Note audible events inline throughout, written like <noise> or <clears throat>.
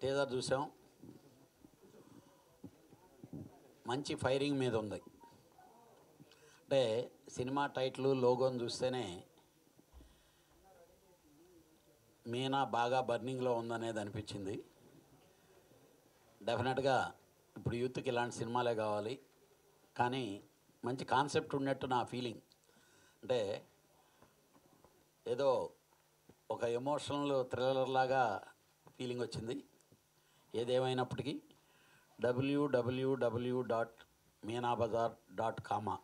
Teaser teaser చూసాం. మంచి firing మీద ఉంది. అంటే సినిమా టైటిల్ లోగోని చూస్తేనే మీనా బాగా బర్నింగ్లో ఉందనేది అనిపించింది. డెఫినెట్గా ఇప్పుడు యూత్కి ఇలాంటి సినిమాలే కావాలి. కానీ మంచి కాన్సెప్ట్ ఉన్నట్టు నా ఫీలింగ్. అంటే ఏదో ఒక ఎమోషనల్ థ్రిల్లర్ లాగా ఫీలింగ్ వచ్చింది. ఏదేమైనప్పటికీ W W W dot Meena Bazaar dot comma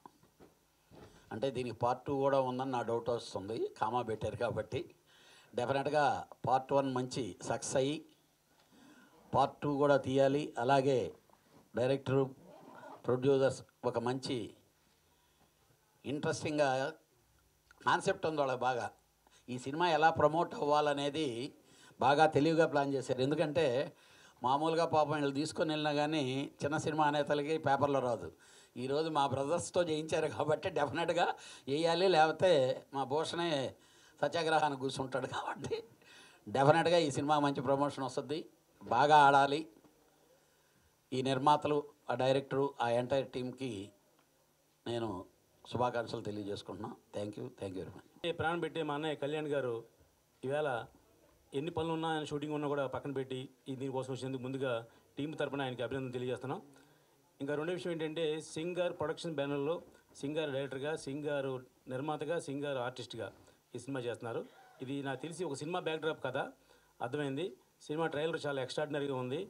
అంటే దీనికి పార్ట్ టూ కూడా ఉందని నా డౌట్ వస్తుంది. కామా పెట్టారు కాబట్టి. డెఫినెట్గా పార్ట్ వన్ మంచి సక్సెస్ అయ్యి పార్ట్ టూ కూడా తీయాలి. అలాగే డైరెక్టరు ప్రొడ్యూసర్స్ ఒక మంచి ఇంట్రెస్టింగ్గా కాన్సెప్ట్ ఉంది వాళ్ళకి బాగా. ఈ సినిమా ఎలా ప్రమోట్ అవ్వాలనేది బాగా తెలివిగా ప్లాన్ చేశారు. ఎందుకంటే మామూలుగా పాపం వీళ్ళు తీసుకొని వెళ్ళినా కానీ చిన్న సినిమా అనేతలకి పేపర్లో రాదు. ఈరోజు మా బ్రదర్స్తో చేయించారు కాబట్టి డెఫినెట్గా వేయాలి లేకపోతే మా భూషణే సత్యాగ్రహాన్ని కూర్చుంటాడు కాబట్టి డెఫినెట్గా ఈ సినిమా మంచి ప్రమోషన్ వస్తుంది. బాగా ఆడాలి. ఈ నిర్మాతలు ఆ డైరెక్టరు ఆ ఎంటైర్ టీంకి నేను శుభాకాంక్షలు తెలియజేసుకుంటున్నాం. Thank you thank you very much ప్రాణం పెట్టి మా అన్నయ్య కళ్యాణ్ గారు ఈవేళ ఎన్ని పనులు ఉన్నా ఆయన షూటింగ్ ఉన్నా కూడా పక్కన పెట్టి ఈ దీనికోసం వచ్చినందుకు ముందుగా టీం తరపున ఆయనకి అభినందన తెలియజేస్తున్నాం. ఇంకా రెండో విషయం ఏంటంటే సింగర్ ప్రొడక్షన్ బ్యానర్లో సింగర్ డైరెక్టర్గా సింగర్ నిర్మాతగా సింగర్ ఆర్టిస్ట్గా ఈ సినిమా చేస్తున్నారు. ఇది నాకు తెలిసి ఒక సినిమా బ్యాక్డ్రాప్ కథ అర్థమైంది. సినిమా ట్రైలర్ చాలా ఎక్స్ట్రాడినరీగా ఉంది.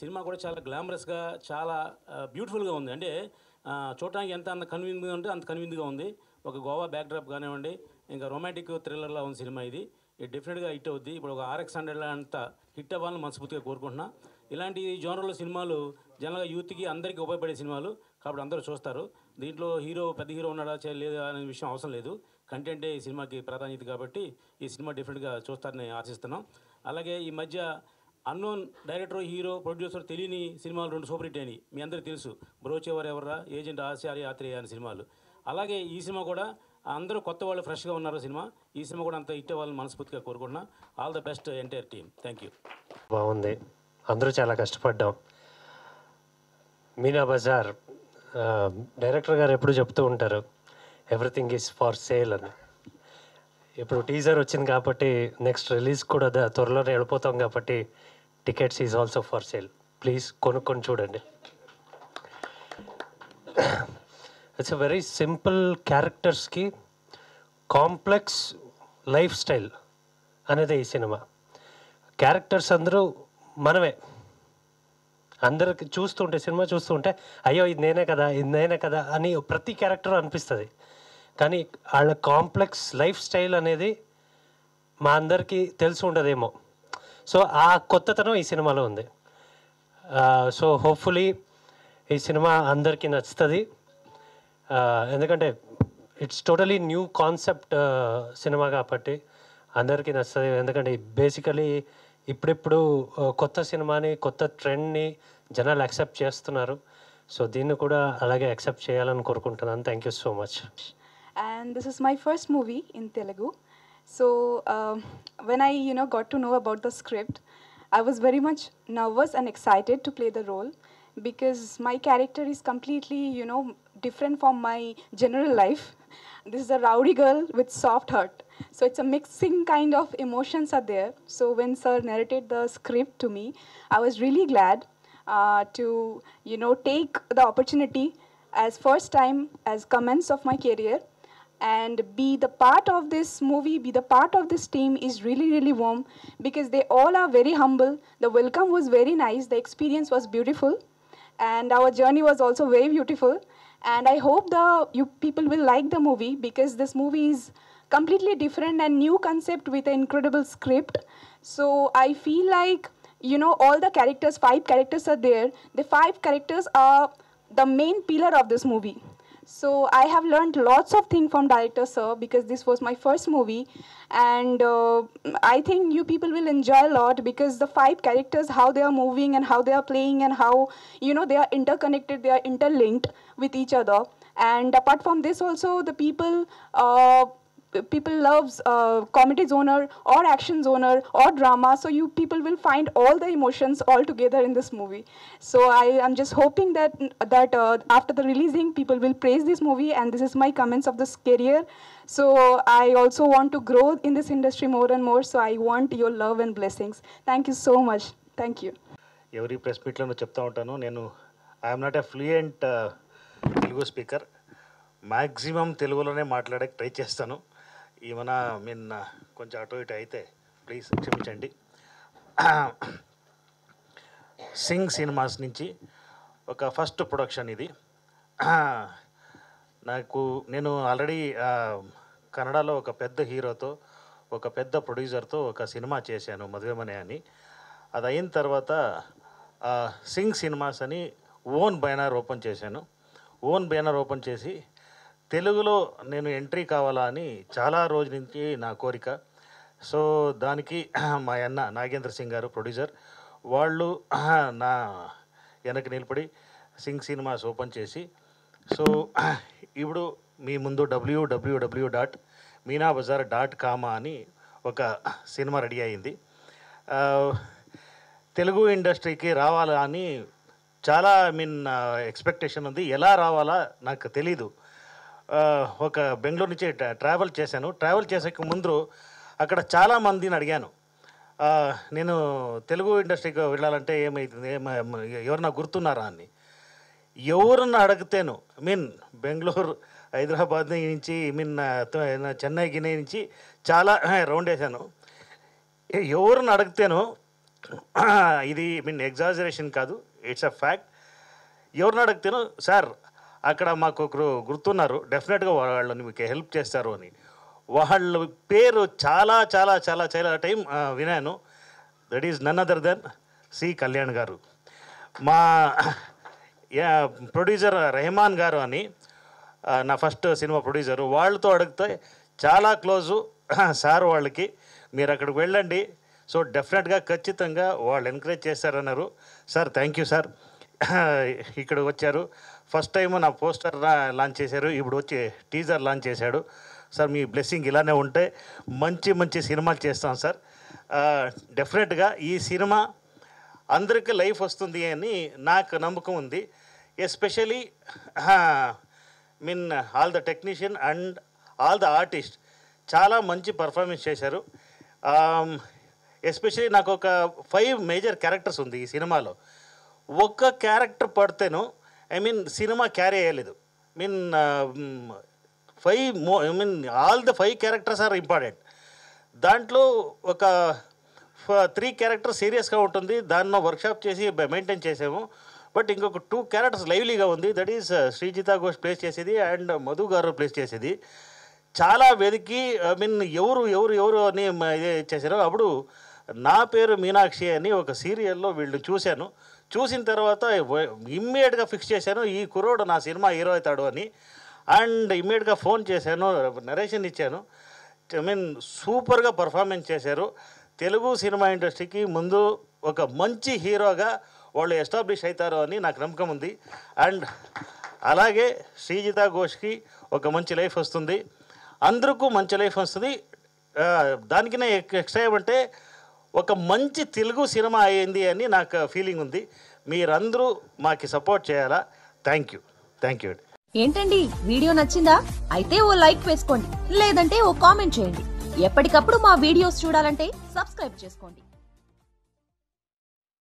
సినిమా కూడా చాలా గ్లామరస్గా చాలా బ్యూటిఫుల్గా ఉంది. అంటే చూడటానికి ఎంత అంత కన్వీన్గా ఉంటే అంత కన్వీన్గా ఉంది. ఒక గోవా బ్యాక్డ్రాప్ కానివ్వండి ఇంకా రొమాంటిక్ థ్రిల్లర్లా ఉంది సినిమా ఇది. ఇది డెఫినెట్గా హిట్ అవుద్ది. ఇప్పుడు ఒక ఆర్ఎక్స్ హండ్రెడ్ అంత హిట్ అవ్వాలని మనస్ఫూర్తిగా కోరుకుంటున్నా. ఇలాంటి జోనర్లో సినిమాలు జనరల్గా యూత్కి అందరికీ ఉపయోగపడే సినిమాలు కాబట్టి అందరూ చూస్తారు. దీంట్లో హీరో పెద్ద హీరో ఉన్నాడా లేదా అనే విషయం అవసరం లేదు. కంటెంటే ఈ సినిమాకి ప్రాధాన్యత కాబట్టి ఈ సినిమా డెఫినెట్గా చూస్తారని ఆశిస్తున్నాం. అలాగే ఈ మధ్య అన్నోన్ డైరెక్టర్ హీరో ప్రొడ్యూసర్ తెలియని సినిమాలు రెండు సూపర్ హిట్ అయినాయి. మీ అందరికీ తెలుసు. బ్రోచేవారు ఎవర్రా? ఏజెంట్ ఆశారి ఆత్రేయ అనే సినిమాలు. అలాగే ఈ సినిమా కూడా అందరూ కొత్త వాళ్ళు ఫ్రెష్గా ఉన్నారు సినిమా. ఈ సినిమా కూడా అంత హిట్ వాళ్ళని మనస్ఫూర్తిగా కోరుకుంటున్నా. All the best entire team. Thank you. బాగుంది. అందరూ చాలా కష్టపడ్డాం. మీనా బజార్ డైరెక్టర్ గారు ఎప్పుడు చెప్తూ ఉంటారు ఎవ్రీథింగ్ ఈజ్ ఫార్ సేల్ అని. ఇప్పుడు టీజర్ వచ్చింది కాబట్టి నెక్స్ట్ రిలీజ్ కూడా త్వరలోనే వెళ్ళిపోతాం కాబట్టి tickets is also for sale please కొనుక్కొని చూడండి. ఇట్స్ అ వెరీ సింపుల్ క్యారెక్టర్స్కి కాంప్లెక్స్ లైఫ్ స్టైల్ అనేది ఈ సినిమా క్యారెక్టర్స్ అందరూ మనమే. అందరికి చూస్తుంటే సినిమా చూస్తుంటే అయ్యో ఇది నేనే కదా ఇది నేనే కదా అని ప్రతి క్యారెక్టర్ అనిపిస్తుంది. కానీ వాళ్ళ కాంప్లెక్స్ లైఫ్ స్టైల్ అనేది మా అందరికీ తెలిసి ఉండదేమో. సో ఆ కొత్తతనం ఈ సినిమాలో ఉంది. సో హోప్ఫుల్లీ ఈ సినిమా అందరికీ నచ్చుతుంది. ఎందుకంటే it's totally new concept cinema కాబట్టి అందరికీ నచ్చుతుంది. ఎందుకంటే బేసికలీ ఇప్పుడిప్పుడు కొత్త సినిమాని కొత్త ట్రెండ్ని జనాలు యాక్సెప్ట్ చేస్తున్నారు. సో దీన్ని కూడా అలాగే యాక్సెప్ట్ చేయాలని కోరుకుంటున్నాను. Thank you so much. And this is my first movie in Telugu. So um, when I, you know, got to know about the script, I was very much nervous and excited to play the role because my character is completely, you know, different from my general life. This is a rowdy girl with soft heart. So it's a mixing kind of emotions are there. So when Sir narrated the script to me, I was really glad uh, to, you know, take the opportunity as first time as comments of my career and be the part of this movie, be the part of this team is really, really warm because they all are very humble. The welcome was very nice, the experience was beautiful, and our journey was also very beautiful. And I hope the you people will like the movie because this movie is completely different and new concept with an incredible script. So I feel like you know all the characters, five characters are there. The five characters are the main pillar of this movie. So I have learned lots of things from director sir because this was my first movie, and uh, I think you people will enjoy a lot because the five characters, how they are moving and how they are playing and how you know they are interconnected, they are interlinked with each other. And apart from this, also the people. Uh, people loves uh, comedy zoner or action zoner or drama so you people will find all the emotions all together in this movie so i am just hoping that that uh, after the releasing people will praise this movie and this is my comments of this career so i also want to grow in this industry more and more so i want your love and blessings thank you so much thank you ఎవరి press మీట్లోనూ చెప్తా ఉంటాను నేను I'm not a fluent Telugu speaker maximum తెలుగులోనే మాట్లాడే try చేస్తాను ఏమైనా mean కొంచెం అటు ఇటు అయితే ప్లీజ్ క్షమించండి. సింగ్ సినిమాస్ నుంచి ఒక ఫస్ట్ ప్రొడక్షన్ ఇది. నాకు నేను ఆల్రెడీ కన్నడలో ఒక పెద్ద హీరోతో ఒక పెద్ద ప్రొడ్యూసర్తో ఒక సినిమా చేశాను మధువమనే అని. అది అయిన తర్వాత సింగ్ సినిమాస్ అని ఓన్ బ్యానర్ ఓపెన్ చేశాను. ఓన్ బ్యానర్ ఓపెన్ చేసి తెలుగులో నేను ఎంట్రీ కావాలా అని చాలా రోజుల నుంచి నా కోరిక. సో దానికి <clears throat> మా అన్న నాగేంద్ర సింగ్ గారు ప్రొడ్యూసర్ వాళ్ళు <clears throat> నా వెనక నిలబడి సింగ్ సినిమాస్ ఓపెన్ చేసి సో <clears throat> ఇప్పుడు మీ ముందు W W W dot Meena Bazaar dot comma అని ఒక సినిమా రెడీ అయింది. తెలుగు ఇండస్ట్రీకి రావాలా అని చాలా ఐ మీన్ ఎక్స్పెక్టేషన్ ఉంది. ఎలా రావాలా నాకు తెలీదు. ఒక బెంగళూరు నుంచి ట్రా- ట్రావెల్ చేశాను. ట్రావెల్ చేసే ముందు అక్కడ చాలా మందిని అడిగాను. నేను తెలుగు ఇండస్ట్రీకి వెళ్ళాలంటే ఏమైతుంది? ఎవరన్నా గుర్తున్నారా అని. ఎవరన్నా అడిగితేను మీన్ బెంగళూరు హైదరాబాద్ నుంచి మీన్ చెన్నై గిన్నె నుంచి చాలా రౌండ్ వేసాను ఏ- ఎవరిని అడిగితేను ఇది మీన్ ఎగ్జాజరేషన్ కాదు ఇట్స్ అ ఫ్యాక్ట్. ఎవరిని అడిగితేను సార్ అక్కడ మాకు ఒకరు గుర్తున్నారు. డెఫినెట్గా వాళ్ళని మీకు హెల్ప్ చేస్తారు అని. వాళ్ళ పేరు చాలా చాలా చాలా చాలా టైం విన్నాను. వినాను that is none other than C Kalyan గారు. మా యా, ప్రొడ్యూసర్ రెహమాన్ గారు అని నా ఫస్ట్ సినిమా ప్రొడ్యూసరు వాళ్ళతో అడిగితే చాలా క్లోజు సార్ వాళ్ళకి మీరు అక్కడికి వెళ్ళండి. సో డెఫినెట్గా ఖచ్చితంగా వాళ్ళు ఎంకరేజ్ చేస్తారన్నారు. సార్ థ్యాంక్ యూ సార్ <coughs> ఇక్కడ వచ్చారు. ఫస్ట్ టైం నా పోస్టర్ లాంచ్ చేశారు. ఇప్పుడు వచ్చి టీజర్ లాంచ్ చేశాడు. సార్ మీ బ్లెస్సింగ్ ఇలానే ఉంటే మంచి మంచి సినిమాలు చేస్తాం సార్ డెఫినెట్గా ఈ సినిమా అందరికీ లైఫ్ వస్తుంది అని నాకు నమ్మకం ఉంది. Especially mean all the technician and all the artist చాలా మంచి పర్ఫార్మెన్స్ చేశారు. ఎస్పెషలీ నాకు ఒక ఫైవ్ మేజర్ క్యారెక్టర్స్ ఉంది ఈ సినిమాలో. ఒక్క క్యారెక్టర్ పడితేను ఐ మీన్ సినిమా క్యారీ అయ్యలేదు. మీన్ ఫైవ్ మో I mean all the five characters are important. దాంట్లో ఒక త్రీ క్యారెక్టర్ సీరియస్గా ఉంటుంది. దాన్ని వర్క్షాప్ చేసి మెయింటైన్ చేసాము. బట్ ఇంకొక టూ క్యారెక్టర్స్ లైవ్లీగా ఉంది. That is Sreejita Ghosh plays చేసేది అండ్ మధు గారు ప్లేస్ చేసేది. చాలా వెతికి ఐ మీన్ ఎవరు ఎవరు ఎవరు అని చేశారో ఇది అప్పుడు నా పేరు మీనాక్షి అని ఒక సీరియల్లో వీళ్ళు చూశాను. చూసిన తర్వాత ఇమ్మీడియట్గా ఫిక్స్ చేశాను. ఈ కురోడు నా సినిమా హీరో అవుతాడు అని. అండ్ ఇమ్మీడియట్గా ఫోన్ చేశాను నరేషన్ ఇచ్చాను. ఐ మీన్ సూపర్గా పర్ఫార్మెన్స్ చేశారు. తెలుగు సినిమా ఇండస్ట్రీకి ముందు ఒక మంచి హీరోగా వాళ్ళు ఎస్టాబ్లిష్ అవుతారు అని నాకు నమ్మకం ఉంది. అండ్ అలాగే శ్రీజిత ఘోష్కి ఒక మంచి లైఫ్ వస్తుంది. అందరికీ మంచి లైఫ్ వస్తుంది. ఆ, దానికినే ఎక్- ఎక్స్ట్రా ఏమంటే ఒక మంచి తెలుగు సినిమా అయింది అని నాకు ఫీలింగ్ ఉంది. మీరందరూ మాకు సపోర్ట్ చేయాలా? థ్యాంక్ యూ థ్యాంక్ యూ ఏంటండి? వీడియో నచ్చిందా? అయితే ఓ లైక్ వేసుకోండి. లేదంటే ఓ కామెంట్ చేయండి. ఎప్పటికప్పుడు మా వీడియోస్ చూడాలంటే సబ్స్క్రైబ్ చేసుకోండి.